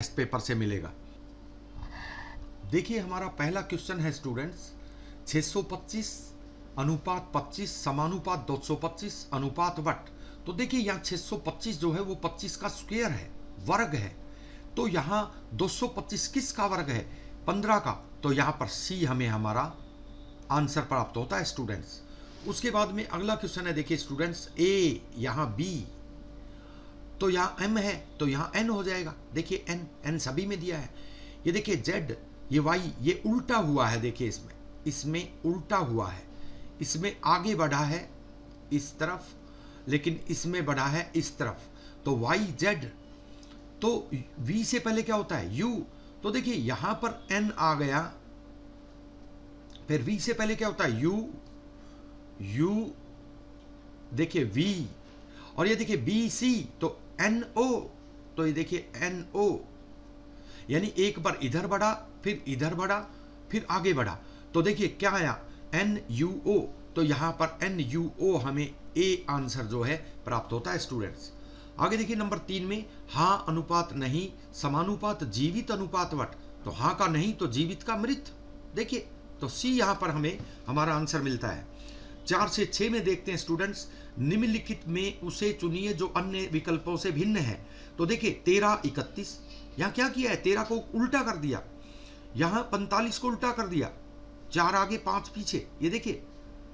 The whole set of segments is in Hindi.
टेस्ट पेपर से मिलेगा। देखिए, हमारा पहला क्वेश्चन है स्टूडेंट्स 625 अनुपात 25 समानुपात 225 अनुपात वट। तो देखिए, यहाँ 625 जो है, वो 25 का स्क्वायर है, वर्ग है। तो यहाँ 225 किस का वर्ग है? 15 का। तो यहाँ पर सी हमें हमारा आंसर प्राप्त होता है स्टूडेंट्स उसके बाद में अगला क्वेश्चन है, देखिए स्टूडेंट्स ए यहाँ बी तो यहाँ एम है तो यहाँ एन हो जाएगा। देखिए एन एन सभी में दिया है। ये देखिए जेड ये वाई ये उल्टा हुआ है, देखिए इसमें। इसमें उल्टा हुआ है। इसमें आगे बढ़ा है इस तरफ़, लेकिन इसमें बढ़ा है इस तरफ़। तो वाई जेड तो वी से पहले क्या होता है? यू तो देखिए यहाँ पर एन आ गया। फिर वी से पहले क्या होता है? यू यू देखिए वी और ये देखिए बी सी तो एन ओ तो ये देखिए एन ओ यानी एक बार इधर बढ़ा, फिर इधर बढ़ा, फिर आगे बढ़ा। तो देखिए, क्या आया? एन यू ओ तो यहाँ पर एन यू ओ हमें ए आंसर जो है, प्राप्त होता है स्टूडेंट्स आगे देखिए, नंबर तीन में, हा अनुपात नहीं, समानुपात जीवित अनुपात वट। तो हा का नहीं तो जीवित का मृत। देखिए तो सी यहाँ पर हमें, हमारा आंसर मिलता है। चार से छह में देखते हैं स्टूडेंट्स निम्नलिखित में उसे चुनिए जो अन्य विकल्पों से भिन्न है। तो देखिए, तेरह, इकतीस, यहाँ क्या किया है? तेरह को उल्टा कर दिया। यहाँ पैंतालीस को उल्टा कर दिया। चार आगे, पाँच पीछे। ये देखिए,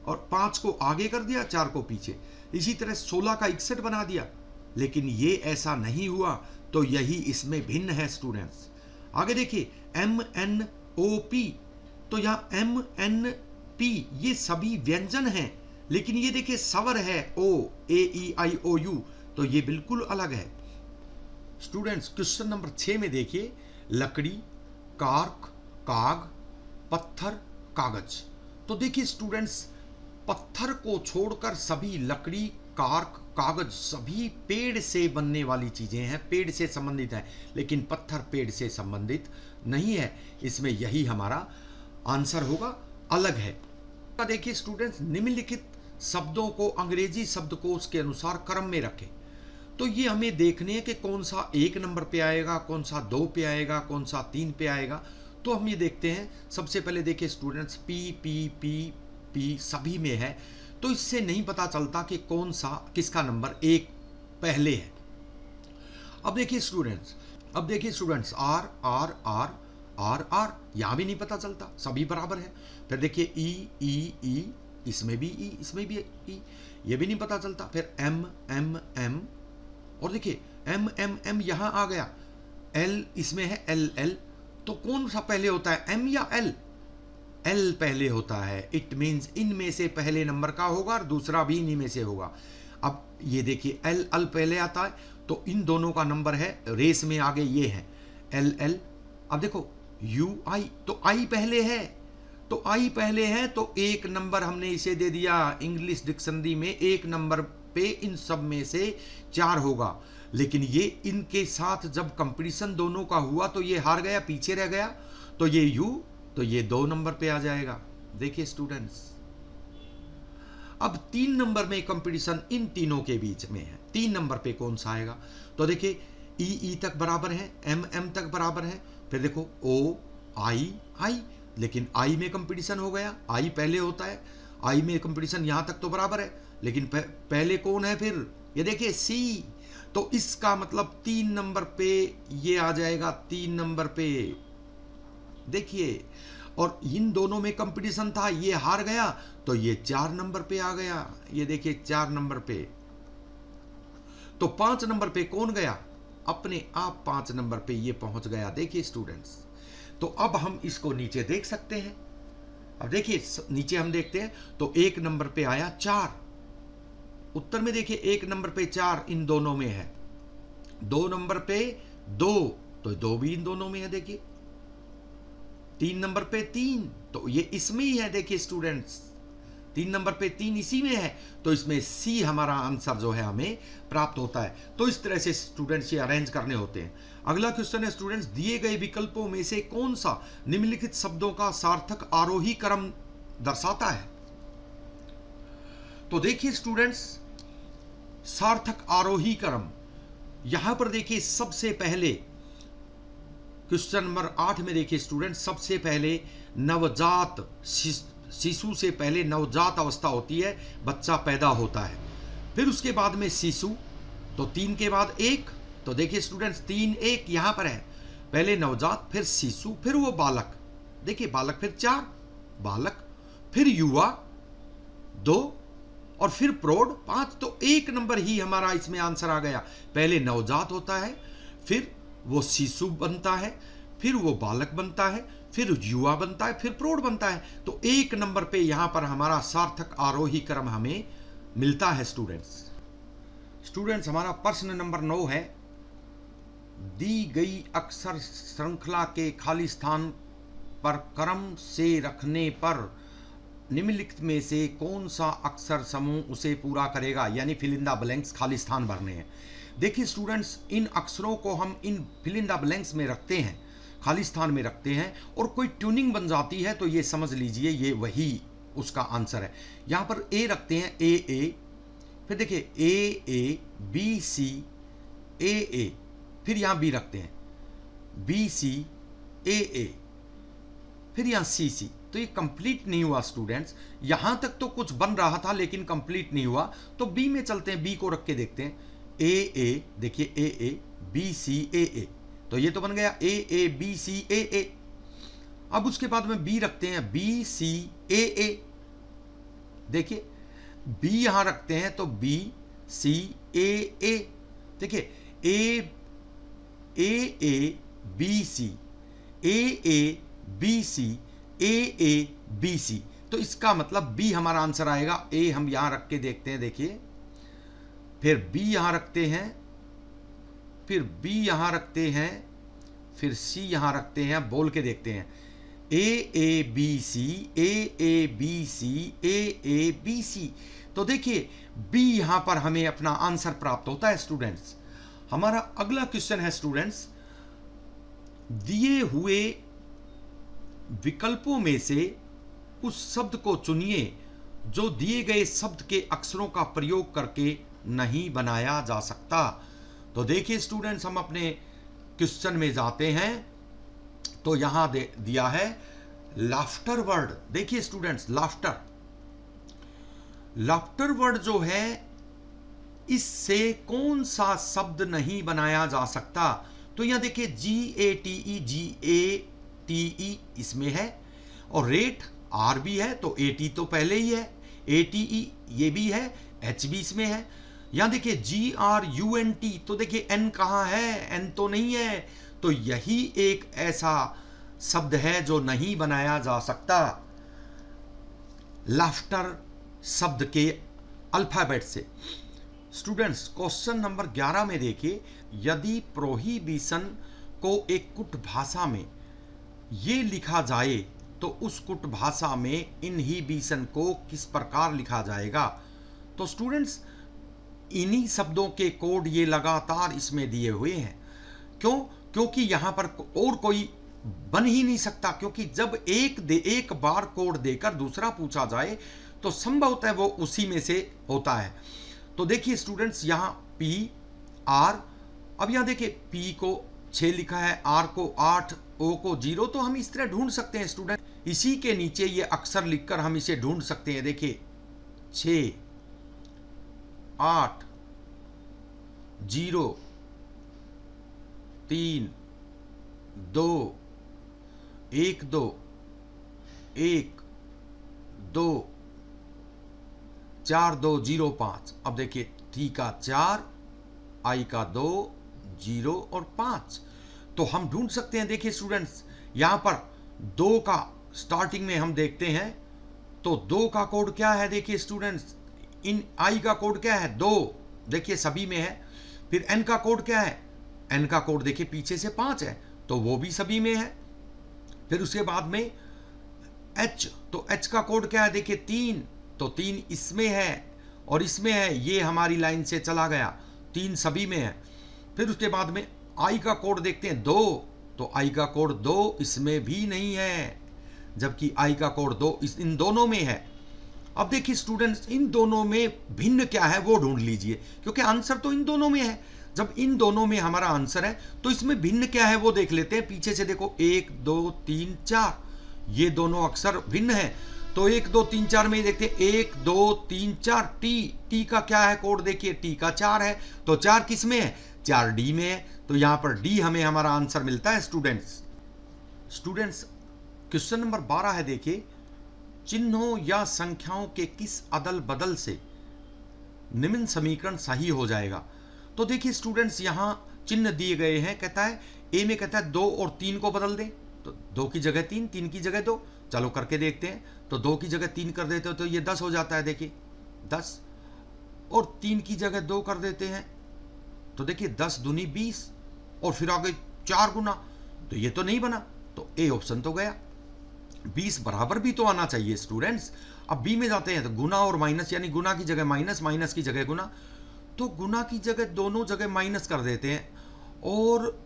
और पाँच को आगे कर दिया, चार को पीछे। इसी तरह सोलह का इकसठ बना दिया। लेकिन ये ऐसा नहीं हुआ तो यही इसमें भिन्न है स्टूडेंट्स आगे देखिए एम एन ओ पी तो यहाँ एम एन पी ये सभी व्यंजन हैं। लेकिन ये देखिए, सवर है ओ, ए, ई, आई, ओ, यू तो ये बिल्कुल अलग है। स्टूडेंट्स क्वेश्चन नंबर छह में देखिए। लकड़ी, कार्क, काग, पत्थर, कागज़। तो देखिए स्टूडेंट्स पत्थर को छोड़कर सभी लकड़ी, कार्क, कागज़, सभी पेड़ से बनने वाली चीज़ें हैं, पेड़ से संबंधित हैं। लेकिन पत्थर पेड़ से संबंधित नहीं है। इसमें यही हमारा आंसर होगा। अलग है। देखिए स्टूडेंट्स निम्नलिखित शब्दों को, अंग्रेज़ी शब्द को अनुसार क्रम में रखें। तो ये हमें देखने हैं कि कौन सा एक नंबर पे आएगा, कौन सा दो पे आएगा, कौन सा तीन पे आएगा। तो हम ये देखते हैं, सबसे पहले देखिए students P P P P सभी में है। तो इससे नहीं पता चलता कि कौन सा, किसका नंबर एक पहले है। अब देखिए स्टूडेंट्स अब देखिए students R R R R R यहाँ भी नहीं पता चलता, सभी बराबर है। फिर देखिए ई ई ई इसमें भी ई इसमें भी ई ये भी नहीं पता चलता। फिर एम एम एम और देखिए एम एम एम यहाँ आ गया। एल इसमें है एल एल तो कौन सा पहले होता है एम या एल एल पहले होता है। इट मीन्स इनमें से पहले नंबर का होगा और दूसरा भी इन्हीं में से होगा। अब ये देखिए एल एल पहले आता है तो इन दोनों का नंबर है, रेस में आगे ये है। एल एल अब देखो यू आई तो आई पहले है। तो आई पहले है तो एक नंबर हमने इसे दे दिया इंग्लिश डिक्शनरी में, एक नंबर पे इन सब में से चार होगा। लेकिन ये इनके साथ जब कंपटीशन दोनों का हुआ तो ये हार गया, पीछे रह गया तो ये यू तो ये दो नंबर पे आ जाएगा। देखिए स्टूडेंट्स अब तीन नंबर में कंपटीशन इन तीनों के बीच में है। तीन नंबर पे कौन सा आएगा? तो देखिए ई ई तक बराबर है एम एम तक बराबर है, फिर देखो ओ आई आई लेकिन आई में कंपटीशन हो गया। आई पहले होता है। आई में कंपटीशन यहाँ तक तो बराबर है। लेकिन पहले कौन है फिर? ये देखिए सी तो इसका मतलब तीन नंबर पे ये आ जाएगा, तीन नंबर पे। देखिए, और इन दोनों में कंपटीशन था, ये हार गया तो ये चार नंबर पे आ गया। ये देखिए, चार नंबर पे। तो पाँच नंबर पे कौन गया? अपने आप पाँच नंबर पे ये पहुँच गया। देखिए स्टूडेंट्स तो अब हम इसको नीचे देख सकते हैं। अब देखिए नीचे हम देखते हैं तो एक नंबर पे आया चार। उत्तर में देखिए, एक नंबर पे चार इन दोनों में है। दो नंबर पे दो तो दो भी इन दोनों में है, देखिए। तीन नंबर पे तीन तो ये इसमें ही है, देखिए स्टूडेंट्स तीन नंबर पे तीन इसी में है तो इसमें सी हमारा आंसर जो है, हमें प्राप्त होता है। तो इस तरह से स्टूडेंट्स ये अरेंज करने होते हैं। अगला क्वेश्चन है स्टूडेंट्स दिए गए विकल्पों में से कौन सा निम्नलिखित शब्दों का सार्थक आरोही क्रम दर्शाता है? तो देखिए स्टूडेंट्स सार्थक आरोही क्रम। यहाँ पर देखिए, सबसे पहले क्वेश्चन नंबर आठ में देखिए स्टूडेंट सबसे पहले नवजात शिशु से पहले नवजात अवस्था होती है, बच्चा पैदा होता है। फिर उसके बाद में शिशु तो तीन के बाद एक तो देखिए स्टूडेंट्स तीन एक यहाँ पर है। पहले नवजात, फिर शिशु, फिर वो बालक। देखिए, बालक फिर चार, बालक फिर युवा, दो और फिर प्रौढ़, पाँच तो एक नंबर ही हमारा इसमें आंसर आ गया। पहले नवजात होता है, फिर वो शिशु बनता है, फिर वो बालक बनता है, फिर युवा बनता है, फिर प्रौढ़ बनता है। तो एक नंबर पे यहाँ पर हमारा सार्थक आरोही क्रम हमें मिलता है स्टूडेंट्स स्टूडेंट्स हमारा प्रश्न नंबर नौ है दी गई अक्षर श्रृंखला के खाली स्थान पर क्रम से रखने पर निम्नलिखित में से कौन सा अक्षर समूह उसे पूरा करेगा? यानी फिलिंदा ब्लैंक्स खाली स्थान भरने हैं। देखिए स्टूडेंट्स, इन अक्षरों को हम इन फिलिंदा ब्लैंक्स में रखते हैं, खाली स्थान में रखते हैं, और कोई ट्यूनिंग बन जाती है तो ये समझ लीजिए, ये वही उसका आंसर है। यहाँ पर ए रखते हैं ए ए फिर देखिए A A B C A ए फिर यहाँ बी रखते हैं। बी सी ए ए फिर यहाँ सी सी तो ये कंप्लीट नहीं हुआ स्टूडेंट्स यहाँ तक तो कुछ बन रहा था, लेकिन कंप्लीट नहीं हुआ। तो बी में चलते हैं बी को रख के देखते हैं। ए ए देखिए A A B C A ए तो ये तो बन गया ए ए बी सी ए ए अब उसके बाद में बी रखते हैं बी सी ए ए देखिए बी यहाँ रखते हैं तो बी सी ए ए देखिए A A A B C A A B C A A B C तो इसका मतलब बी हमारा आंसर आएगा। ए हम यहाँ रख के देखते हैं, देखिए। फिर बी यहाँ रखते हैं। फिर बी यहाँ रखते हैं। फिर सी यहाँ रखते हैं। बोल के देखते हैं। A A B C A A B C A A B C तो देखिए बी यहाँ पर हमें अपना आंसर प्राप्त होता है, स्टूडेंट्स। हमारा अगला क्वेश्चन है स्टूडेंट्स, दिए हुए विकल्पों में से उस शब्द को चुनिए जो दिए गए शब्द के अक्षरों का प्रयोग करके नहीं बनाया जा सकता। तो देखिए स्टूडेंट्स, हम अपने क्वेश्चन में जाते हैं। तो यहाँ दिया है लाफ्टर वर्ड देखिए स्टूडेंट्स लाफ्टर लाफ्टर वर्ड जो है इससे कौन सा शब्द नहीं बनाया जा सकता? तो यहाँ देखिए जी A T E ji A T E इसमें है और रेट आर भी है तो ए टी तो पहले ही है। ए टी ई ये भी है एच भी इसमें है। यहाँ देखिए G R U N T तो देखिए एन कहाँ है? एन तो नहीं है। तो यही एक ऐसा शब्द है जो नहीं बनाया जा सकता। लाफ्टर शब्द के अल्फ़ाबेट से। स्टूडेंट्स, क्वेश्चन नंबर 11 में देखिए, यदि प्रोहिबिशन को एक कुट भाषा में ये लिखा जाए तो उस कुट भाषा में इनहिबिशन को किस प्रकार लिखा जाएगा? तो स्टूडेंट्स, इन्हीं शब्दों के कोड ये लगातार इसमें दिए हुए हैं। क्यों? क्योंकि यहाँ पर और कोई बन ही नहीं सकता, क्योंकि जब एक दे, एक बार कोड देकर दूसरा पूछा जाए तो संभवतः वो उसी में से होता है। तो देखिए स्टूडेंट्स यहाँ पी आर अब यहाँ देखिए पी को छ लिखा है आर को आठ ओ को ज़ीरो तो हम इस तरह ढूंढ सकते हैं स्टूडेंट इसी के नीचे ये अक्षर लिखकर हम इसे ढूंढ सकते हैं, देखिए। छ, आठ, ज़ीरो, तीन, दो, एक दो एक, दो चार दो ज़ीरो पाँच। अब देखिए, टी का चार, आई का दो, ज़ीरो और पाँच। तो हम ढूंढ सकते हैं, देखिए स्टूडेंट्स यहाँ पर दो का स्टार्टिंग में हम देखते हैं। तो दो का कोड क्या है, देखिए स्टूडेंट्स इन आई का कोड क्या है? दो। देखिए, सभी में है। फिर एन का कोड क्या है? एन का कोड देखिए, पीछे से पाँच है। तो वो भी सभी में है। फिर उसके बाद में एच तो एच का कोड क्या है? देखिए, तीन। तो तीन इसमें है और इसमें है, ये हमारी लाइन से चला गया। तीन सभी में है। फिर उसके बाद में आई का कोड देखते हैं, दो। तो आई का कोड दो इसमें भी नहीं है, जबकि आई का कोड दो इस, इन दोनों में है। अब देखिए स्टूडेंट्स इन दोनों में भिन्न क्या है वो ढूंढ लीजिए, क्योंकि आंसर तो इन दोनों में है। जब इन दोनों में हमारा आंसर है तो इसमें भिन्न क्या है वो देख लेते हैं। पीछे से देखो, एक, दो, तीन, चार। ये दोनों अक्सर भिन्न है। तो एक, दो, तीन, चार में ही देखते हैं। एक, दो, तीन, चार, टी टी का क्या है कोड? देखिए, टी का चार है। तो चार किसमें है? चार डी में है। तो यहाँ पर डी हमें हमारा आंसर मिलता है स्टूडेंट्स। स्टूडेंट्स, क्वेश्चन नंबर बारह है, देखिए। चिन्हों या संख्याओं के किस अदल बदल से निम्न समीकरण सही हो जाएगा? तो देखिए स्टूडेंट्स, यहाँ चिन्ह दिए गए हैं। कहता है, ए में कहता है, दो और तीन को बदल दे। तो दो की जगह तीन तीन की जगह दो। चलो करके देखते हैं। तो दो की जगह तीन कर देते हो तो ये दस हो जाता है, देखिए। दस। और तीन की जगह दो कर देते हैं। तो देखिए, दस दुनी बीस, और फिर आगे चार गुना। तो ये तो नहीं बना। तो ए ऑप्शन तो गया। बीस बराबर भी तो आना चाहिए, स्टूडेंट्स। अब बी में जाते हैं तो गुना और माइनस, यानी गुना की जगह माइनस माइनस की जगह गुना। तो गुना की जगह दोनों जगह माइनस कर देते हैं, और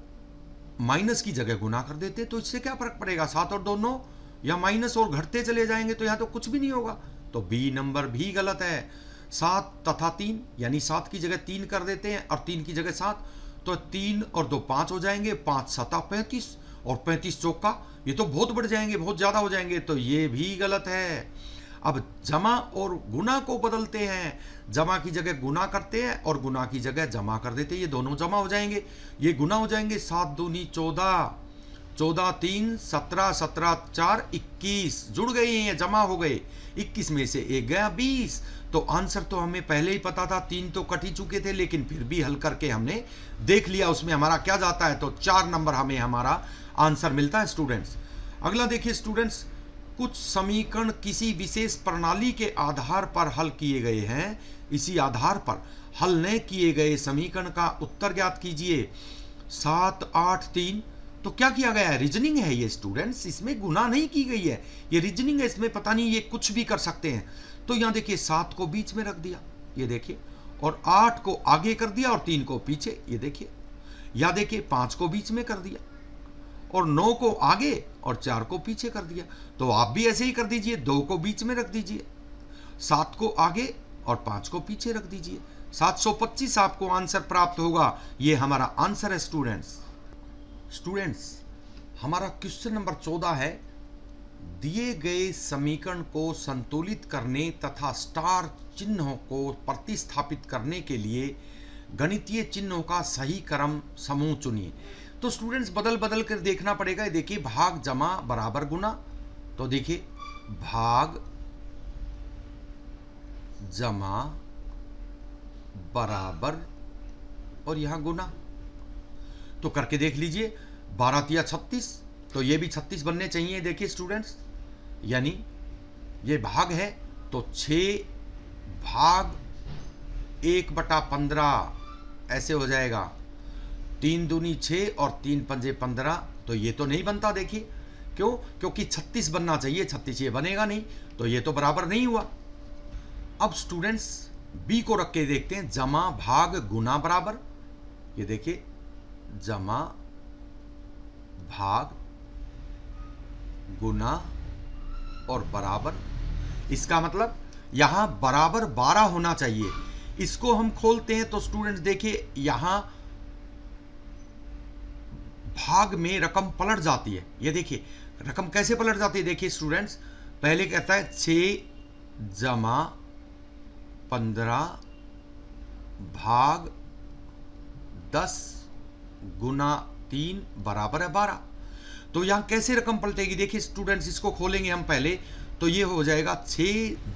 माइनस की जगह गुना कर देते हैं। तो इससे क्या फ़र्क पड़ेगा? सात और दोनों या माइनस और घटते चले जाएँगे तो यहाँ तो कुछ भी नहीं होगा। तो बी नंबर भी गलत है। सात तथा तीन, यानी सात की जगह तीन कर देते हैं और तीन की जगह सात। तो तीन और दो पाँच हो जाएँगे, पाँच सता पैंतीस और पैंतीस चौका, ये तो बहुत बढ़ जाएँगे, बहुत ज़्यादा हो जाएँगे तो ये भी गलत है। अब जमा और गुना को बदलते हैं। जमा की जगह गुना करते हैं और गुना की जगह जमा कर देते हैं। ये दोनों जमा हो जाएँगे, ये गुना हो जाएँगे, सात दूनी चौदह। चौदह तीन सत्रह सत्रह चार इक्कीस। जुड़ गए हैं, जमा हो गए। इक्कीस में से एक गया बीस। तो आंसर तो हमें पहले ही पता था, तीन तो कट ही चुके थे, लेकिन फिर भी हल करके हमने देख लिया, उसमें हमारा क्या जाता है तो चार नंबर हमें हमारा आंसर मिलता है स्टूडेंट्स अगला देखिए स्टूडेंट्स कुछ समीकरण किसी विशेष प्रणाली के आधार पर हल किए गए हैं। इसी आधार पर हल न किए गए समीकरण का उत्तर ज्ञात कीजिए। सात, आठ, तीन तो क्या किया गया है? रीजनिंग है ये स्टूडेंट्स इसमें गुना नहीं की गई है। ये रीजनिंग है, इसमें पता नहीं ये कुछ भी कर सकते हैं। तो यहाँ देखिए, सात को बीच में रख दिया, ये देखिए, और आठ को आगे कर दिया और तीन को पीछे, ये देखिए, या देखिए, पाँच को बीच में कर दिया, और नौ को आगे और चार को पीछे कर दिया। तो आप भी ऐसे ही कर दीजिए, दो को बीच में रख दीजिए, सात को आगे और पाँच को पीछे रख दीजिए। 725 आपको आंसर प्राप्त होगा। ये हमारा आंसर है स्टूडेंट्स स्टूडेंट्स हमारा क्वेश्चन नंबर चौदह है, दिए गए समीकरण को संतुलित करने तथा स्टार चिन्हों को प्रतिस्थापित करने के लिए गणितीय चिन्हों का सही क्रम समूह चुनिए। तो स्टूडेंट्स बदल बदल कर देखना पड़ेगा। देखिए, भाग जमा बराबर गुना। तो देखिए, भाग जमा बराबर और यहाँ गुना। तो करके देख लीजिए। बारह छत्तीस तो ये भी छत्तीस बनने चाहिए देखिए स्टूडेंट्स यानी ये भाग है तो छ भाग एक बटा पंद्रह, ऐसे हो जाएगा। तीन दूनी छ और तीन पंजे पंद्रह तो ये तो नहीं बनता देखिए। क्यों? क्योंकि छत्तीस बनना चाहिए, छत्तीस ये बनेगा नहीं तो ये तो बराबर नहीं हुआ। अब स्टूडेंट्स बी को रख के देखते हैं, जमा भाग गुना बराबर। ये देखिए जमा, भाग, गुना और बराबर। इसका मतलब यहाँ बराबर बारह होना चाहिए। इसको हम खोलते हैं तो स्टूडेंट्स देखिए, यहाँ भाग में रकम पलट जाती है। ये देखिए, रकम कैसे पलट जाती है? देखिए स्टूडेंट्स पहले कहता है छ जमा पंद्रह, भाग दस गुना तीन बराबर है बारह। तो यहाँ कैसे रकम पलटेगी? देखिए स्टूडेंट्स इसको खोलेंगे हम पहले तो ये हो जाएगा छ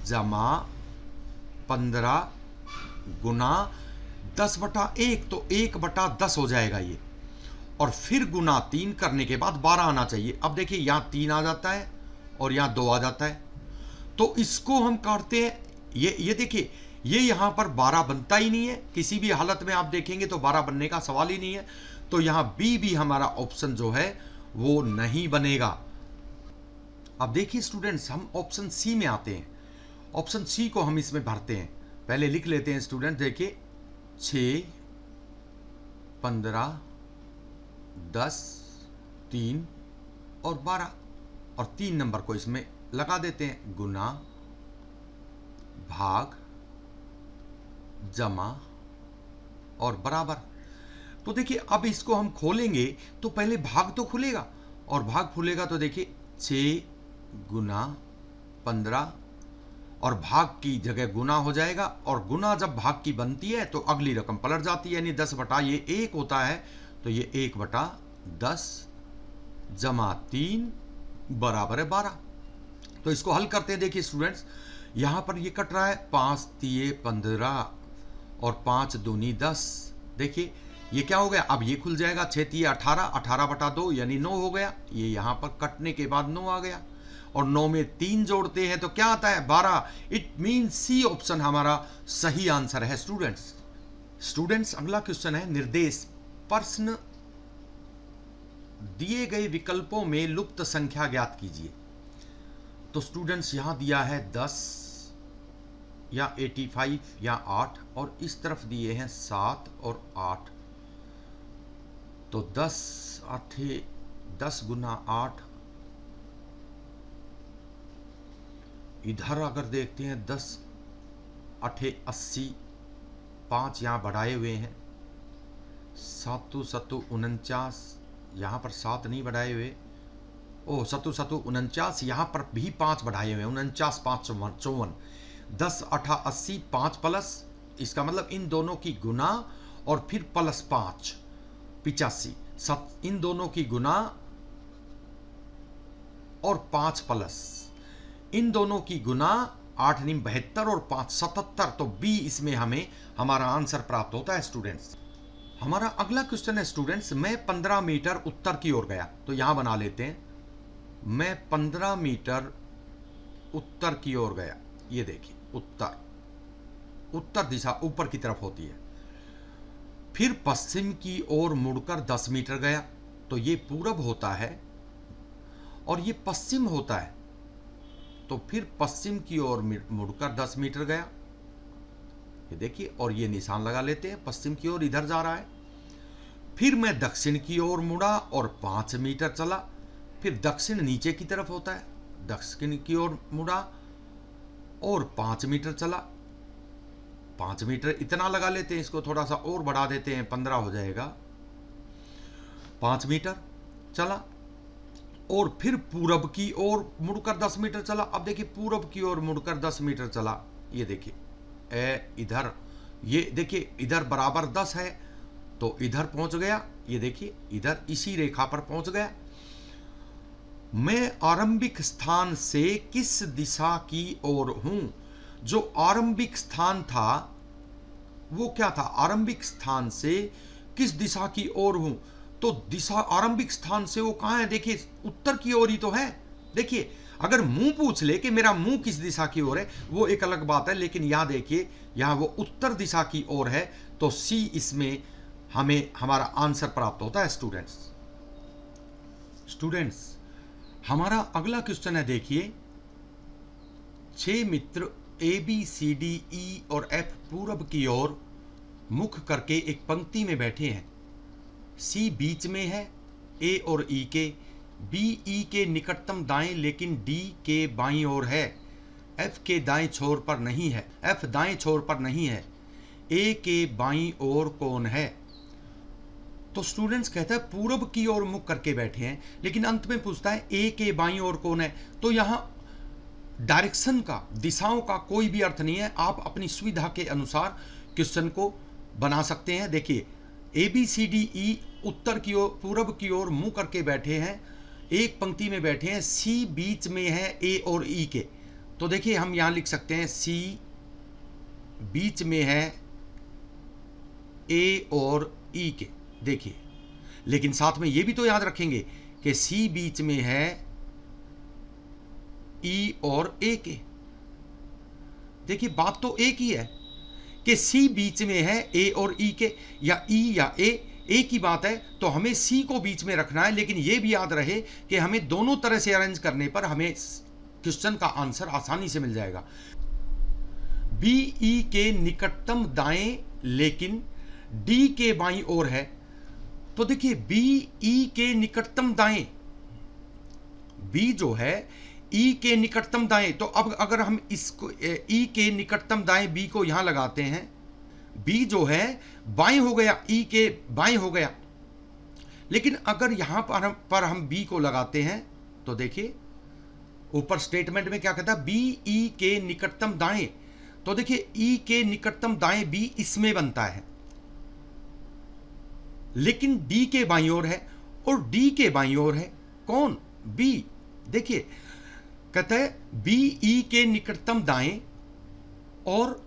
जमा पंद्रह गुना दस बटा एक तो एक बटा दस हो जाएगा ये। और फिर गुना तीन करने के बाद बारह आना चाहिए। अब देखिए, यहाँ तीन आ जाता है और यहाँ दो आ जाता है। तो इसको हम काटते हैं। ये ये देखिए, ये यहाँ पर बारह बनता ही नहीं है। किसी भी हालत में आप देखेंगे तो बारह बनने का सवाल ही नहीं है। तो यहाँ बी भी हमारा ऑप्शन जो है, वो नहीं बनेगा। अब देखिए स्टूडेंट्स हम ऑप्शन सी में आते हैं। ऑप्शन सी को हम इसमें भरते हैं। पहले लिख लेते हैं स्टूडेंट देखिए छ पंद्रह, दस, तीन और बारह। और तीन नंबर को इसमें लगा देते हैं। गुना, भाग, जमा और बराबर। तो देखिए, अब इसको हम खोलेंगे तो पहले भाग तो खुलेगा। और भाग खुलेगा तो देखिए, छ गुना पंद्रह। और भाग की जगह गुना हो जाएगा। और गुना जब भाग की बनती है तो अगली रकम पलट जाती है, यानी दस बटा ये एक होता है तो ये एक बटा दस जमा तीन बराबर है बारह। तो इसको हल करते हैं, देखिए स्टूडेंट्स यहाँ पर ये कट रहा है, पाँच तीय पंद्रह और पाँच दूनी दस। देखिए ये क्या हो गया? अब ये खुल जाएगा तीय अठारह अठारह बटा दो, यानी नौ हो गया। ये यहाँ पर कटने के बाद नौ आ गया। और नौ में तीन जोड़ते हैं तो क्या आता है? बारह। इट मीन सी ऑप्शन हमारा सही आंसर है स्टूडेंट्स स्टूडेंट्स अगला क्वेश्चन है, निर्देश। प्रश्न दिए गए विकल्पों में लुप्त संख्या ज्ञात कीजिए। तो स्टूडेंट्स यहाँ दिया है दस, या एटी फाइव या आठ, और इस तरफ़ दिए हैं सात और आठ। तो दस आठे, दस गुना आठ। इधर अगर देखते हैं, दस अठे अस्सी, पाँच यहाँ बढ़ाए हुए हैं। सातु सतु उनचास, यहाँ पर सात नहीं बढ़ाए हुए। ओ, सतु सतु उनचास, यहाँ पर भी पाँच बढ़ाए हुए हैं। उनचास, पाँच, चौवन चौवन। दस अठा अस्सी, पाँच प्लस, इसका मतलब इन दोनों की गुना और फिर प्लस पाँच। पिचासी। सत, इन दोनों की गुना और पाँच प्लस। इन दोनों की गुना आठ निम बहत्तर और पाँच सतहत्तर तो बी इसमें हमें हमारा आंसर प्राप्त होता है स्टूडेंट्स। हमारा अगला क्वेश्चन है स्टूडेंट्स, मैं पंद्रह मीटर उत्तर की ओर गया तो यहाँ बना लेते हैं। मैं पंद्रह मीटर उत्तर की ओर गया, ये देखिए, उत्तर। उत्तर दिशा ऊपर की तरफ़ होती है। फिर पश्चिम की ओर मुड़कर दस मीटर गया। तो ये पूरब होता है और ये पश्चिम होता है। तो फिर पश्चिम की ओर मुड़कर 10 मीटर गया। ये देखिए, और ये निशान लगा लेते हैं। पश्चिम की ओर इधर जा रहा है। फिर मैं दक्षिण की ओर मुड़ा और पाँच मीटर चला। फिर दक्षिण नीचे की तरफ़ होता है। दक्षिण की ओर मुड़ा और पाँच मीटर चला। पाँच मीटर इतना लगा लेते हैं, इसको थोड़ा सा और बढ़ा देते हैं, पंद्रह हो जाएगा। पाँच मीटर, चला। और फिर पूरब की ओर मुड़कर दस मीटर चला। अब देखिए, पूरब की ओर मुड़कर दस मीटर चला। ये देखिए इधर। ये देखिए, इधर बराबर दस है तो इधर पहुँच गया। ये देखिए, इधर इसी रेखा पर पहुँच गया। मैं आरंभिक स्थान से किस दिशा की ओर हूँ? जो आरंभिक स्थान था, वो क्या था? आरंभिक स्थान से किस दिशा की ओर हूँ? तो दिशा, आरंभिक स्थान से वो कहाँ है? देखिए, उत्तर की ओर ही तो है। देखिए, अगर मुँह पूछ ले कि मेरा मुँह किस दिशा की ओर है, वो एक अलग बात है, लेकिन यहाँ देखिए, यहाँ वो उत्तर दिशा की ओर है तो सी इसमें हमें, हमारा आंसर प्राप्त होता है स्टूडेंट्स। स्टूडेंट्स, हमारा अगला क्वेश्चन है, देखिए, छह मित्र ए बी सी डी ई और एफ़ पूरब की ओर मुख करके एक पंक्ति में बैठे हैं। सी बीच में है ए और ई के। बी ई के निकटतम दाएँ, लेकिन डी के बाईं ओर है। एफ़ के दाएँ छोर पर नहीं है। एफ़ दाएँ छोर पर नहीं है। ए के बाईं ओर कौन है? तो स्टूडेंट्स कहता है, पूरब की ओर मुख करके बैठे हैं, लेकिन अंत में पूछता है ए के बाईं ओर कौन है? तो यहाँ डायरेक्शन का, दिशाओं का कोई भी अर्थ नहीं है। आप अपनी सुविधा के अनुसार क्वेश्चन को बना सकते हैं। देखिए ए बी सी डी ई उत्तर की ओर, पूर्व की ओर मुँह करके बैठे हैं। एक पंक्ति में बैठे हैं। सी बीच में है ए और ई के। तो देखिए, हम यहाँ लिख सकते हैं। सी बीच में है ए और ई के। देखिए, लेकिन साथ में ये भी तो याद रखेंगे कि सी बीच में है ई और ए के। देखिए, बात तो एक ही है कि सी बीच में है ए और ई के, या ई या ए ए की बात है तो हमें सी को बीच में रखना है, लेकिन यह भी याद रहे कि हमें दोनों तरह से अरेंज करने पर हमें क्वेश्चन का आंसर आसानी से मिल जाएगा। बी ई के निकटतम दाएँ, लेकिन डी के बाई ओर है। तो देखिए बी ई के निकटतम दाएँ बी जो है ई के निकटतम दाएँ तो अब अगर हम इसको ई के निकटतम दाएँ बी को यहाँ लगाते हैं, बी जो है, बाएँ हो गया, ई के बाएँ हो गया। लेकिन अगर यहाँ पर हम पर हम बी को लगाते हैं तो देखिए, ऊपर स्टेटमेंट में क्या कहता है? बी, ई के निकटतम दाएँ। तो देखिए, ई के निकटतम दाएँ बी इसमें बनता है। लेकिन डी के बाई ओर है, और डी के बाई ओर है, कौन? बी। देखिए कहता है बी ई के निकटतम दाएँ और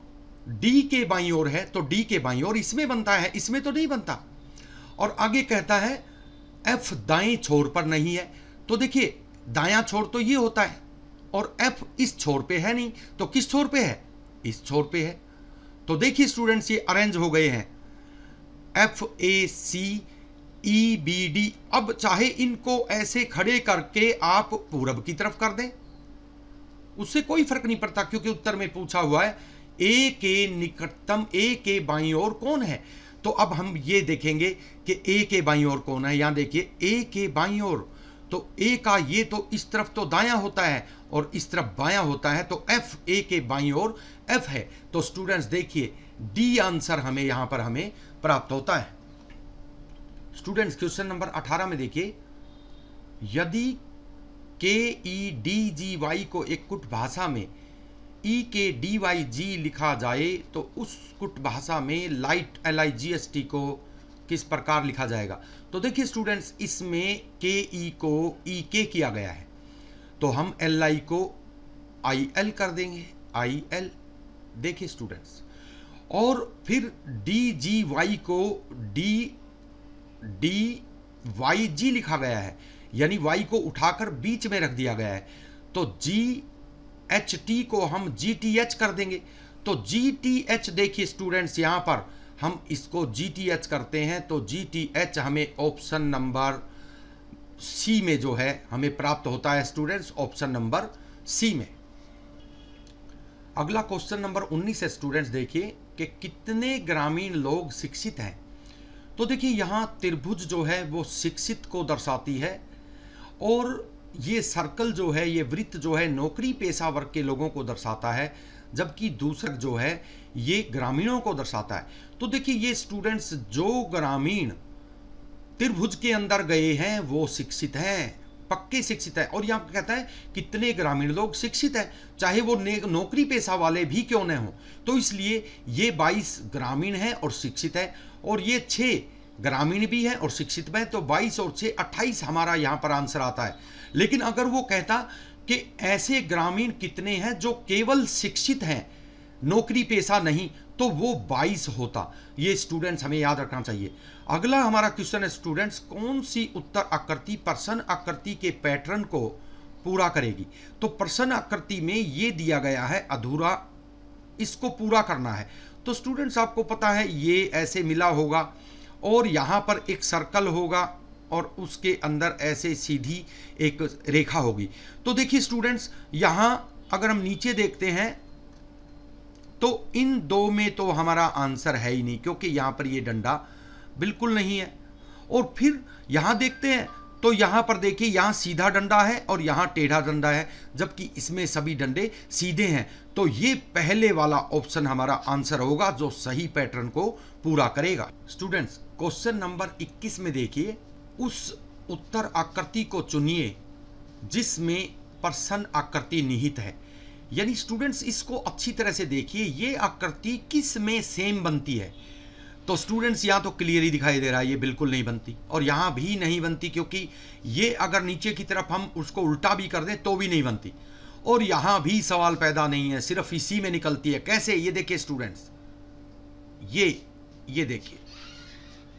डी के बाई ओर है तो डी के बाई ओर इसमें बनता है, इसमें तो नहीं बनता। और आगे कहता है एफ़ दाएँ छोर पर नहीं है। तो देखिए, दाया छोर तो ये होता है और एफ़ इस छोर पे है नहीं तो किस छोर पे है? इस छोर पे है। तो देखिए स्टूडेंट्स ये अरेंज हो गए हैं। F A C E B D अब चाहे इनको ऐसे खड़े करके आप पूरब की तरफ़ कर दें। उससे कोई फ़र्क नहीं पड़ता, क्योंकि उत्तर में पूछा हुआ है, ए के निकटतम, ए के बाई ओर कौन है? तो अब हम ये देखेंगे कि ए के बाई ओर कौन है। यहाँ देखिए, ए के बाई ओर। तो ए का ये तो इस तरफ़ तो दाया होता है, और इस तरफ़ बाया होता है तो एफ़, ए के बाई ओर, एफ़ है। तो स्टूडेंट्स देखिए, डी आंसर हमें यहाँ पर हमें प्राप्त होता है। स्टूडेंट्स, क्वेश्चन नंबर 18 में देखिए, यदि के ई डी जी वाई को एक कुट भाषा में ई के डी वाई जी लिखा जाए तो उस कुट भाषा में light L I G S T को किस प्रकार लिखा जाएगा? तो देखिए स्टूडेंट्स इसमें के ई को ई के किया गया है। तो हम एल आई को आई एल कर देंगे आई एल देखिए स्टूडेंट्स और फिर डी जी वाई को डी डी वाई जी लिखा गया है। यानी वाई को उठाकर बीच में रख दिया गया है। तो जी एच टी को हम जी टी एच कर देंगे। तो जी टी एच देखिए स्टूडेंट्स यहाँ पर हम इसको जी टी एच करते हैं। तो जी टी एच हमें ऑप्शन नंबर सी में जो है, हमें प्राप्त होता है स्टूडेंट्स ऑप्शन नंबर सी में। अगला क्वेश्चन नंबर 19 है स्टूडेंट्स देखिए कि कितने ग्रामीण लोग शिक्षित हैं। तो देखिए यहाँ त्रिभुज जो है, वो शिक्षित को दर्शाती है। और ये सर्कल जो है, ये वृत्त जो है नौकरी पेशा वर्ग के लोगों को दर्शाता है, जबकि दूसरा जो है, ये ग्रामीणों को दर्शाता है। तो देखिए, ये स्टूडेंट्स जो ग्रामीण त्रिभुज के अंदर गए हैं, वो शिक्षित हैं, पक्के शिक्षित है। और यहाँ कहता है, कितने ग्रामीण लोग शिक्षित है, चाहे वो नौकरी पेशा वाले भी क्यों न हो। तो इसलिए ये 22 ग्रामीण हैं और शिक्षित है, और ये छः ग्रामीण भी हैं और शिक्षित भी हैं तो 22 और छः 28 हमारा यहाँ पर आंसर आता है। लेकिन अगर वो कहता कि ऐसे ग्रामीण कितने हैं जो केवल शिक्षित हैं, नौकरी पेशा नहीं तो वो 22 होता। ये स्टूडेंट्स हमें याद रखना चाहिए। अगला हमारा क्वेश्चन है, स्टूडेंट्स, कौन सी उत्तर आकृति प्रश्न आकृति के पैटर्न को पूरा करेगी? तो प्रश्न आकृति में ये दिया गया है, अधूरा, इसको पूरा करना है। तो स्टूडेंट्स, आपको पता है, ये ऐसे मिला होगा। और यहाँ पर एक सर्कल होगा और उसके अंदर ऐसे सीधी एक रेखा होगी। तो देखिए स्टूडेंट्स यहाँ अगर हम नीचे देखते हैं तो इन दो में तो हमारा आंसर है ही नहीं, क्योंकि यहाँ पर ये डंडा बिल्कुल नहीं है। और फिर यहाँ देखते हैं तो यहाँ पर देखिए, यहाँ सीधा डंडा है और यहाँ टेढ़ा डंडा है, जबकि इसमें सभी डंडे सीधे हैं। तो ये पहले वाला ऑप्शन हमारा आंसर होगा, जो सही पैटर्न को पूरा करेगा। स्टूडेंट्स क्वेश्चन नंबर 21 में देखिए, उस उत्तर आकृति को चुनिए, जिसमें प्रसन्न आकृति निहित है। यानी स्टूडेंट्स इसको अच्छी तरह से देखिए, ये आकृति किसमें सेम बनती है? तो स्टूडेंट्स यहाँ तो क्लियर ही दिखाई दे रहा है, ये बिल्कुल नहीं बनती। और यहाँ भी नहीं बनती, क्योंकि ये अगर नीचे की तरफ़ हम उसको उल्टा भी कर दें तो भी नहीं बनती। और यहाँ भी सवाल पैदा नहीं है, सिर्फ़ इसी में निकलती है। कैसे? ये देखिए स्टूडेंट्स ये ये देखिए।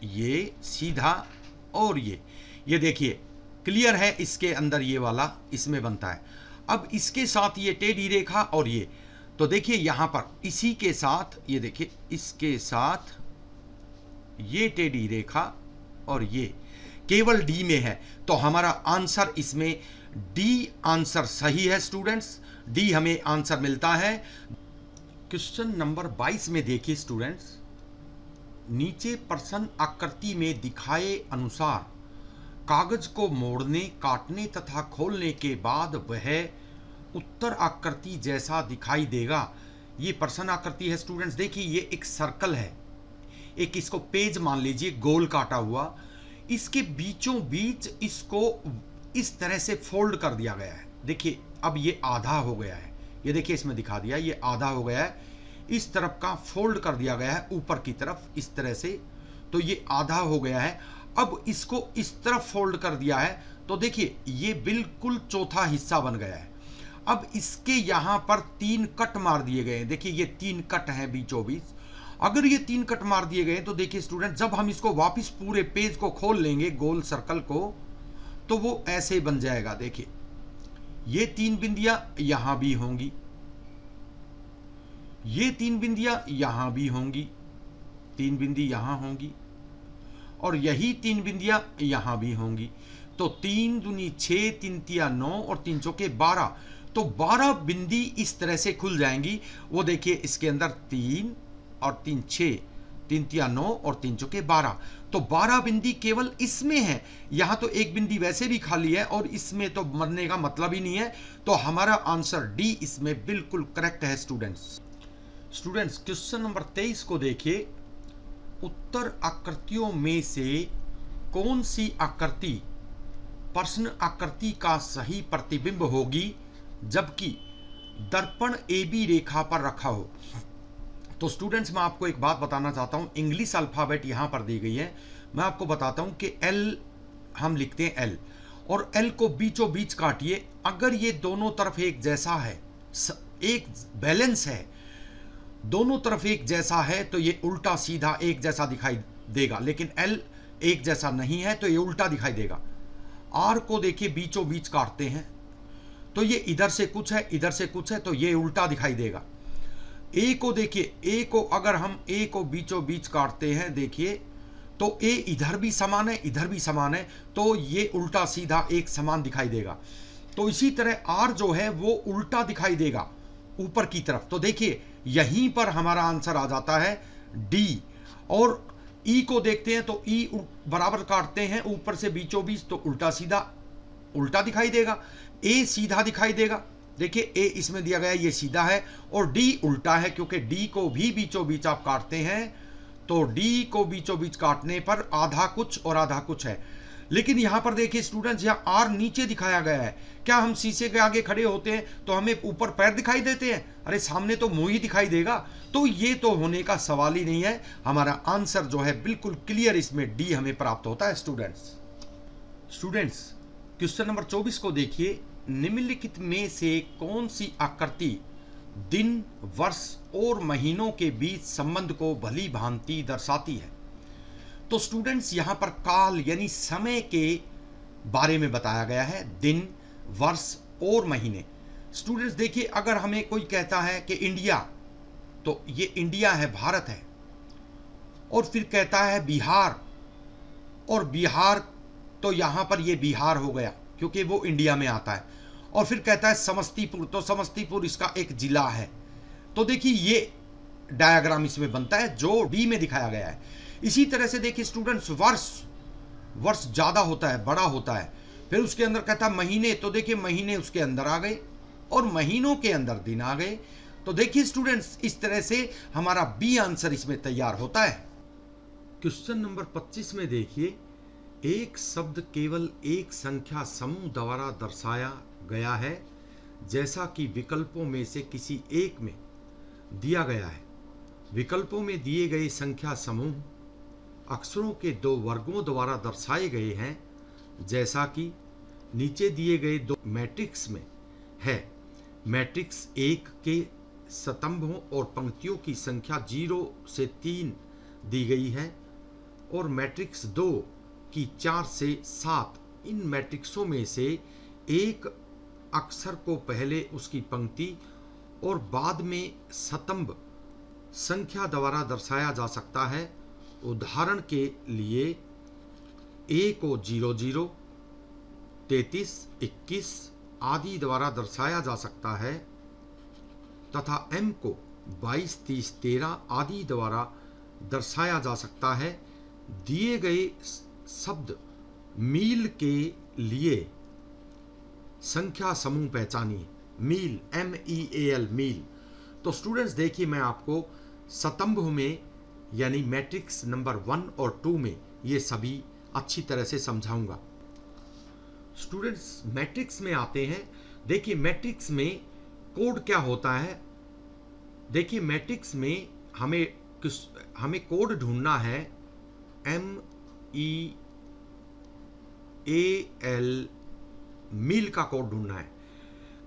ये सीधा और ये। ये देखिए क्लियर है इसके अंदर ये वाला, इसमें बनता है। अब इसके साथ ये टेढ़ी रेखा और ये। तो देखिए यहाँ पर, इसी के साथ, ये देखिए, इसके साथ ये टेढ़ी रेखा और ये। केवल डी में है तो हमारा आंसर इसमें डी आंसर सही है स्टूडेंट्स डी हमें आंसर मिलता है। क्वेश्चन नंबर 22 में देखिए स्टूडेंट्स नीचे प्रसन्न आकृति में दिखाए अनुसार, कागज़ को मोड़ने, काटने तथा खोलने के बाद वह उत्तर आकृति जैसा दिखाई देगा। ये प्रसन्न आकृति है स्टूडेंट्स देखिए, ये एक सर्कल है। एक इसको पेज मान लीजिए, गोल काटा हुआ। इसके बीचों बीच इसको इस तरह से फोल्ड कर दिया गया है। देखिए, अब ये आधा हो गया है। ये देखिए, इसमें दिखा दिया, ये आधा हो गया है। इस तरफ़ का फोल्ड कर दिया गया है, ऊपर की तरफ़, इस तरह से। तो ये आधा हो गया है। अब इसको इस तरफ़ फोल्ड कर दिया है तो देखिए, ये बिल्कुल चौथा हिस्सा बन गया है। अब इसके यहाँ पर तीन कट मार दिए गए हैं। देखिए, ये तीन कट हैं बीचों बीच अगर ये तीन कट मार दिए गए तो देखिए, स्टूडेंट, जब हम इसको वापस पूरे पेज को खोल लेंगे, गोल सर्कल को तो वो ऐसे बन जाएगा। देखिए, ये तीन बिंदियाँ यहाँ भी होंगी। ये तीन बिंदियाँ यहाँ भी होंगी, तीन बिंदी यहाँ होंगी, और यही तीन बिंदियाँ यहाँ भी होंगी। तो तीन दुनी छह, तीन तिया नौ और तीन चौके बारह। तो बारह बिंदी इस तरह से खुल जाएँगी। वो देखिए, इसके अंदर तीन और तीन छ तीन तिया नौ और तीन चौके बारह। तो बारह बिंदी केवल इसमें है। यहाँ तो एक बिंदी वैसे भी खाली है और इसमें तो मरने का मतलब ही नहीं है। तो हमारा आंसर डी इसमें बिल्कुल करेक्ट है, स्टूडेंट्स। स्टूडेंट्स क्वेश्चन नंबर तेईस को देखिए। उत्तर आकृतियों में से कौन सी आकृति प्रश्न आकृति का सही प्रतिबिंब होगी, जबकि दर्पण ए बी रेखा पर रखा हो? तो स्टूडेंट्स मैं आपको एक बात बताना चाहता हूँ। इंग्लिश अल्फ़ाबेट यहाँ पर दी गई है। मैं आपको बताता हूँ कि एल हम लिखते हैं एल और एल को बीचों बीच काटिए। अगर ये दोनों तरफ़ एक जैसा है एक बैलेंस है दोनों तरफ़ एक जैसा है तो ये उल्टा सीधा एक जैसा दिखाई देगा। लेकिन एल एक जैसा नहीं है तो ये उल्टा दिखाई देगा। आर को देखिए बीचों बीच काटते हैं। तो ये इधर से कुछ है, इधर से कुछ है तो ये उल्टा दिखाई देगा। ए को देखिए ए को अगर हम ए को बीचों बीच काटते हैं, देखिए तो ए इधर भी समान है, इधर भी समान है तो ये उल्टा सीधा एक समान दिखाई देगा। तो इसी तरह आर जो है, वो उल्टा दिखाई देगा। ऊपर की तरफ़। तो देखिए, यहीं पर हमारा आंसर आ जाता है डी। और ई को देखते हैं तो ई बराबर काटते हैं, ऊपर से बीचों बीच तो उल्टा सीधा, उल्टा दिखाई देगा। ए सीधा दिखाई देगा। देखिए, ए इसमें दिया गया, ये सीधा है और डी उल्टा है, क्योंकि डी को भी बीचों बीच आप काटते हैं। तो डी को बीचों बीच काटने पर आधा कुछ और आधा कुछ है। लेकिन यहाँ पर देखिए स्टूडेंट्स यहाँ आर नीचे दिखाया गया है। क्या हम शीशे के आगे खड़े होते हैं तो हमें ऊपर पैर दिखाई देते हैं? अरे, सामने तो मुँह ही दिखाई देगा। तो ये तो होने का सवाल ही नहीं है। हमारा आंसर जो है बिल्कुल क्लियर इसमें डी हमें प्राप्त होता है स्टूडेंट्स स्टूडेंट्स क्वेश्चन नंबर 24 को देखिए। निम्नलिखित में से कौन सी आकृति दिन, वर्ष और महीनों के बीच संबंध को भली भांति दर्शाती है? तो स्टूडेंट्स यहाँ पर काल यानी समय के बारे में बताया गया है, दिन, वर्ष और महीने। स्टूडेंट्स देखिए, अगर हमें कोई कहता है कि इंडिया तो ये इंडिया है, भारत है। और फिर कहता है बिहार, और बिहार तो यहाँ पर ये बिहार हो गया, क्योंकि वो इंडिया में आता है। और फिर कहता है समस्तीपुर तो समस्तीपुर इसका एक जिला है। तो देखिए, ये डायग्राम इसमें बनता है, जो डी में दिखाया गया है। इसी तरह से देखिए स्टूडेंट्स वर्ष वर्ष ज़्यादा होता है, बड़ा होता है। फिर उसके अंदर कहता महीने तो देखिए महीने उसके अंदर आ गए और महीनों के अंदर दिन आ गए। तो देखिए स्टूडेंट्स इस तरह से हमारा बी आंसर इसमें तैयार होता है। क्वेश्चन नंबर 25 में देखिए, एक शब्द केवल एक संख्या समूह द्वारा दर्शाया गया है, जैसा कि विकल्पों में से किसी एक में दिया गया है। विकल्पों में दिए गए संख्या समूह अक्षरों के दो वर्गों द्वारा दर्शाए गए हैं, जैसा कि नीचे दिए गए दो मैट्रिक्स में है। मैट्रिक्स एक के स्तंभों और पंक्तियों की संख्या ज़ीरो से तीन दी गई है और मैट्रिक्स दो की चार से सात। इन मैट्रिक्सों में से एक अक्षर को पहले उसकी पंक्ति और बाद में स्तंभ संख्या द्वारा दर्शाया जा सकता है। उदाहरण के लिए ए को ज़ीरो ज़ीरो, तैतीस, इक्कीस आदि द्वारा दर्शाया जा सकता है, तथा एम को बाईस, तीस, तेरह आदि द्वारा दर्शाया जा सकता है, दिए गए शब्द मील के लिए। संख्या समूह पहचानिए। Meal M E A L meal. तो स्टूडेंट्स देखिए मैं आपको स्तंभ में यानी मैट्रिक्स नंबर वन और टू में ये सभी अच्छी तरह से समझाऊँगा। स्टूडेंट्स, मैट्रिक्स में आते हैं। देखिए, मैट्रिक्स में कोड क्या होता है? देखिए, मैट्रिक्स में हमें किस, हमें कोड ढूंढना है। एम ई ए एल मील का कोड ढूंढना है।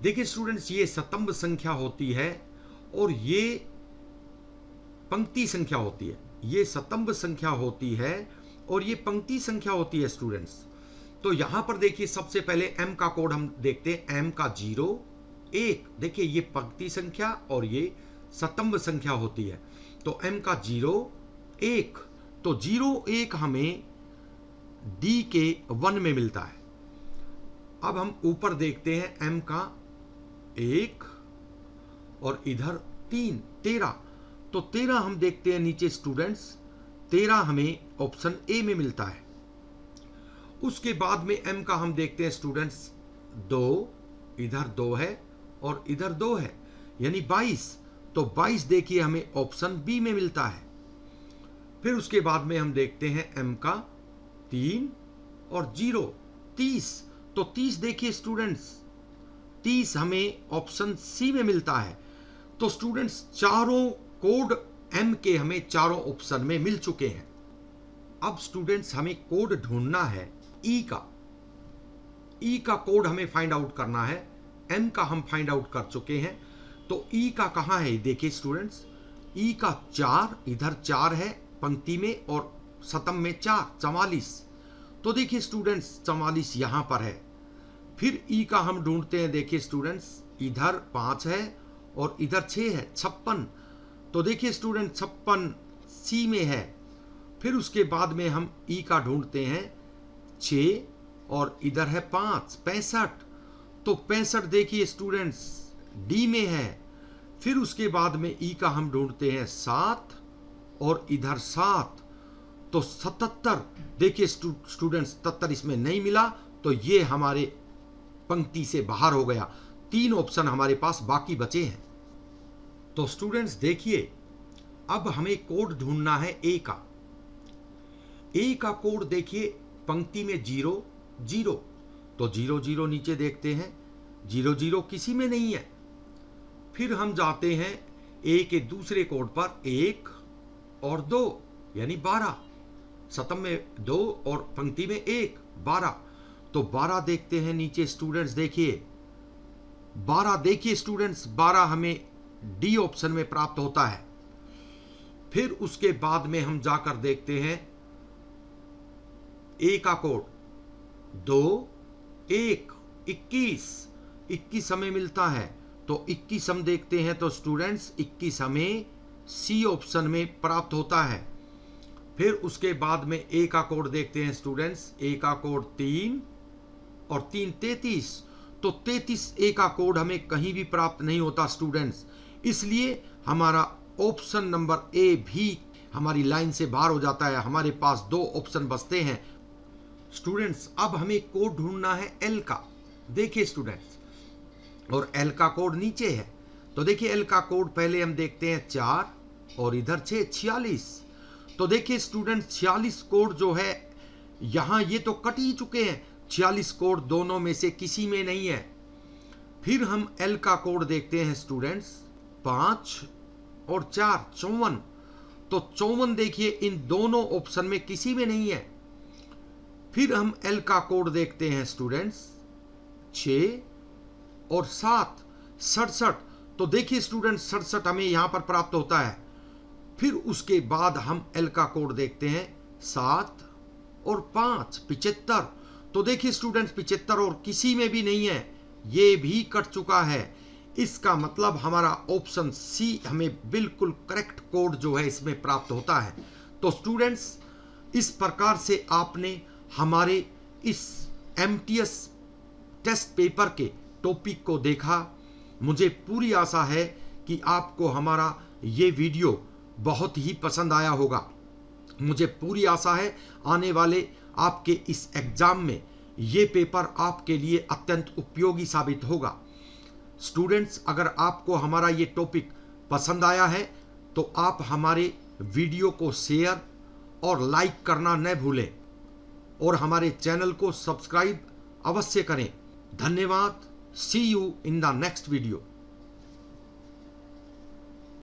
देखिए, स्टूडेंट्स, ये स्तंभ संख्या होती है और ये पंक्ति संख्या होती है। ये स्तंभ संख्या होती है और ये पंक्ति संख्या होती है स्टूडेंट्स तो यहाँ पर देखिए, सबसे पहले एम का कोड हम देखते हैं। एम का ज़ीरो एक, देखिए ये पंक्ति संख्या और ये स्तंभ संख्या होती है। तो एम का ज़ीरो एक तो ज़ीरो एक हमें डी के वन में मिलता है। अब हम ऊपर देखते हैं एम का एक और इधर तीन, तेरह। तो तेरह हम देखते हैं नीचे स्टूडेंट्स तेरह हमें ऑप्शन ए में मिलता है। उसके बाद में एम का हम देखते हैं स्टूडेंट्स दो, इधर दो है और इधर दो है, यानी बाईस। तो बाईस देखिए हमें ऑप्शन बी में मिलता है। फिर उसके बाद में हम देखते हैं एम का तीन और ज़ीरो तीस। तो तीस देखिए स्टूडेंट्स तीस हमें ऑप्शन सी में मिलता है। तो स्टूडेंट्स चारों कोड एम के हमें चारों ऑप्शन में मिल चुके हैं। अब स्टूडेंट्स हमें कोड ढूंढना है ई का। ई e का कोड हमें फाइंड आउट करना है। एम का हम फाइंड आउट कर चुके हैं। तो ई e का कहाँ है? देखिए स्टूडेंट्स ई का चार, इधर चार है पंक्ति में और सतम में चार, चवालीस। तो देखिए स्टूडेंट्स चवालीस यहाँ पर है। फिर ई का हम ढूंढते हैं। देखिए स्टूडेंट्स इधर पाँच है और इधर छः है, छप्पन। तो देखिए स्टूडेंट, छप्पन सी में है। फिर उसके बाद में हम ई का ढूंढते हैं, छ और इधर है पाँच, पैंसठ। तो पैंसठ देखिए स्टूडेंट्स, डी में है। फिर उसके बाद में ई का हम ढूंढते हैं सात और इधर सात। तो सतहत्तर, देखिए स्टूडेंट्स, सतहत्तर इसमें नहीं मिला तो ये हमारे पंक्ति से बाहर हो गया। तीन ऑप्शन हमारे पास बाकी बचे हैं। तो स्टूडेंट्स देखिए, अब हमें कोड ढूंढना है ए का। ए का कोड देखिए, पंक्ति में ज़ीरो ज़ीरो तो ज़ीरो ज़ीरो नीचे देखते हैं। ज़ीरो ज़ीरो किसी में नहीं है। फिर हम जाते हैं ए के दूसरे कोड पर, एक और दो, यानी बारह। सतम में दो और पंक्ति में एक, बारह। तो 12 देखते हैं नीचे स्टूडेंट्स देखिए। 12 देखिए स्टूडेंट्स 12 हमें डी ऑप्शन में प्राप्त होता है। फिर उसके बाद में हम जाकर देखते हैं। ए का कोड दो, एक, इक्कीस। इक्कीस हमें मिलता है। तो इक्कीस हम देखते हैं तो स्टूडेंट्स इक्कीस हमें सी ऑप्शन में प्राप्त होता है। फिर उसके बाद में ए का कोड देखते हैं स्टूडेंट्स ए का कोड तीन और तीन तैतीस। तो तैतीस ए का कोड हमें कहीं भी प्राप्त नहीं होता स्टूडेंट्स इसलिए हमारा ऑप्शन नंबर ए भी हमारी लाइन से बाहर हो जाता है। हमारे पास दो ऑप्शन बचते हैं। स्टूडेंट्स अब हमें कोड ढूंढना है एल का। देखिए स्टूडेंट्स और एल का कोड नीचे है। तो देखिए एल का कोड पहले हम देखते हैं चार, और इधर छे छियालीस। तो देखिए स्टूडेंट छियालीस कोड जो है, यहाँ ये तो कट ही चुके हैं। छियालीस कोड दोनों में से किसी में नहीं है। फिर हम एल का कोड देखते हैं स्टूडेंट्स पाँच और चार, चौवन। तो चौवन देखिए, इन दोनों ऑप्शन में किसी में नहीं है। फिर हम एल का कोड देखते हैं स्टूडेंट्स छ और सात, सड़सठ। तो देखिए स्टूडेंट सड़सठ हमें यहाँ पर प्राप्त होता है। फिर उसके बाद हम एल का कोड देखते हैं, सात और पाँच, पिचहत्तर। तो देखिए स्टूडेंट्स पिचहत्तर और किसी में भी नहीं है। ये भी कट चुका है। इसका मतलब हमारा ऑप्शन सी हमें बिल्कुल करेक्ट कोड जो है इसमें प्राप्त होता है। तो स्टूडेंट्स इस प्रकार से आपने हमारे इस एमटीएस टेस्ट पेपर के टॉपिक को देखा। मुझे पूरी आशा है कि आपको हमारा ये वीडियो बहुत ही पसंद आया होगा। मुझे पूरी आशा है आने वाले आपके इस एग्ज़ाम में ये पेपर आपके लिए अत्यंत उपयोगी साबित होगा। स्टूडेंट्स, अगर आपको हमारा ये टॉपिक पसंद आया है तो आप हमारे वीडियो को शेयर और लाइक करना न भूलें। और हमारे चैनल को सब्सक्राइब अवश्य करें। धन्यवाद। See you in the next video